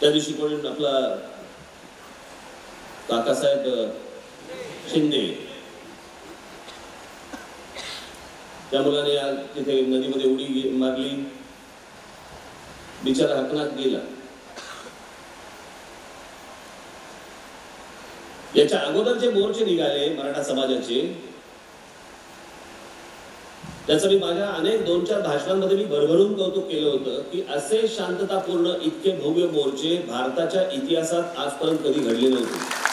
त्या दिवशी कोणी आपला काकासाहेब शिंदे. त्या मुलाने आज तिथे नदीमध्ये उडी मारली. बिचारा हकनात गेला. याच्या अगोदर जे मोर्चे निघाले मराठा समाजाचे त्याचं मी माझ्या अनेक दोन चार भाषणांमध्ये मी भरभरून कौतुक केलं होतं की असे शांततापूर्ण इतके भव्य मोर्चे भारताच्या इतिहासात आजपर्यंत कधी घडले नव्हते.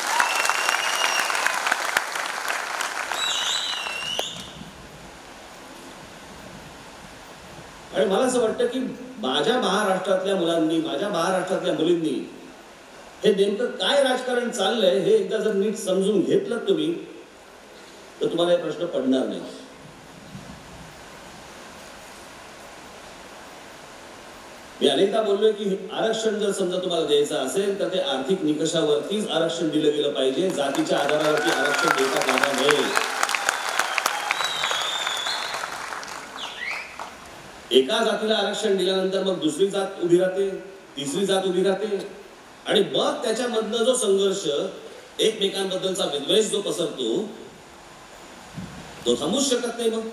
आणि मला असं वाटतं की माझ्या महाराष्ट्रातल्या मुलांनी माझ्या महाराष्ट्रातल्या मुलींनी हे नेमकं काय राजकारण चाललंय हे एकदा जर नीट समजून घेतलं तुम्ही तर तुम्हाला हे प्रश्न पडणार नाही. मी अनेकदा बोललोय की आरक्षण जर समजा तुम्हाला द्यायचं असेल तर ते आर्थिक निकषावरतीच आरक्षण दिलं गेलं पाहिजे. जातीच्या आधारावरती आरक्षण देता कामा नये. एका जातीला आरक्षण दिल्यानंतर मग दुसरी जात उभी राहते तिसरी जात उभी राहते. आणि मग त्याच्यामधनं जो संघर्ष एकमेकांबद्दलचा विद्वेष जो पसरतो तो थांबूच शकत नाही मग.